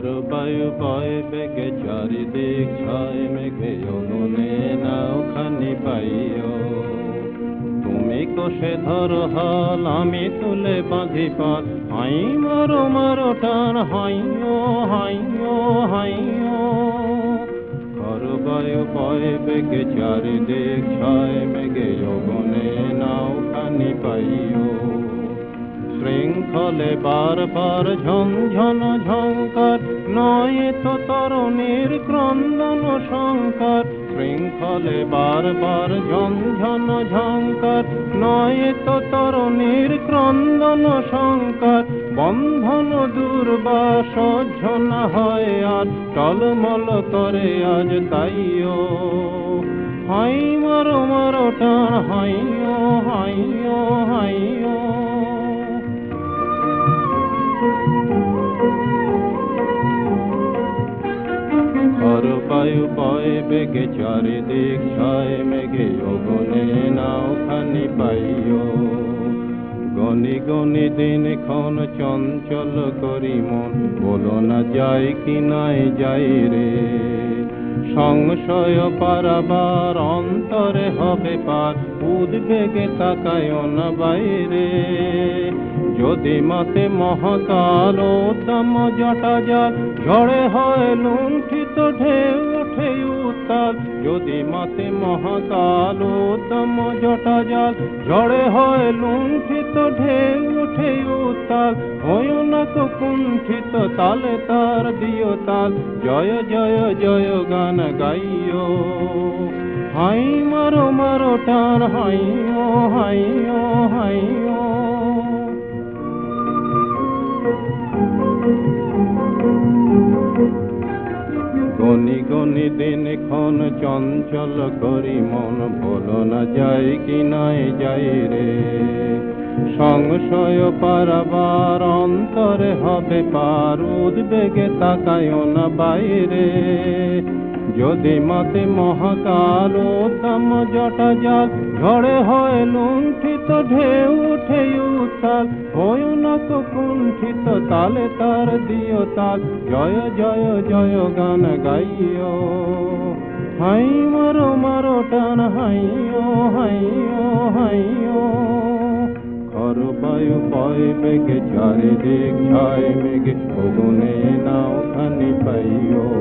ঝড় বায়ু বয় বেগে চারিদিক ছয় মেঘে অগুনে নাও খানি পাইও। তুমি কোষে ধর হাল, আমি তুলে বাঁধি পাল হাই মারো মারো টান, হাইও হাইও হাইও। ঘর বায়ু বয় বেগে চারিদিক ছয় মেঘে অগুনে নাও খানি পাইও। শৃঙ্খলে বারবার ঝনঝন ঝঙ্কার নয় তো তরণীর ক্রন্দন শঙ্কর। শৃঙ্খলে বারবার ঝনঝন ঝঙ্কার নয় তো তরণীর ক্রন্দন শঙ্কর। বন্ধন দুর্বাস সহ্য না হয় আর, টলমল করে আজ তাইও। হাই মারো মারো টান, হাইও হাইও। আর বায়ু বয় বেগে চারিদিক ছয়, মেঘে অগনে নাও খানি পাইও। গনি গনি দিন ক্ষণ চঞ্চল করি মন, বলো না যাই কি নাই যাই রে। সংশয় পারাবার অন্তরে হবে পার, উদ্বেগে তাকায় না বাইরে। যদি মাতে মহাকাল উদ্দাম জটা জাল ঝড়ে হয় লুণ্ঠিত ঢেউ, ওঠে উত্তাল। যদি মাতে মহাকাল উদ্দাম জটা জাল ঝড়ে হয় লুণ্ঠিত ঢেউ, ওঠে উত্তাল। হয় না তো কুণ্ঠিত তালে তার দিও তাল। জয় জয় জয় গান গাইও। হাই মারো মারো টান হাইও হাইও হাইও গনি গনি দিন খন চঞ্চল করি মন বলো না যাই কি নাই যাই রে। সংশয় পারাবার অন্তরে হবে পার, উদ্বেগে তাকায় না বাইরে। যদি মাতে মহাকাল উত্তম জটা জাল, ঝড়ে হয় লুণ্ঠিত ঢেউ উঠে উত্তাল। হয় না কুণ্ঠিত তালে তার দিও তাল। জয় জয় জয় গান গাইও। হাই মারো মারো টান হাইও হাইও হাইও। ঘর বায়ু পয় বেগে চারিদিক ছয় মেঘে, অগুনে নাও খানি পাইও।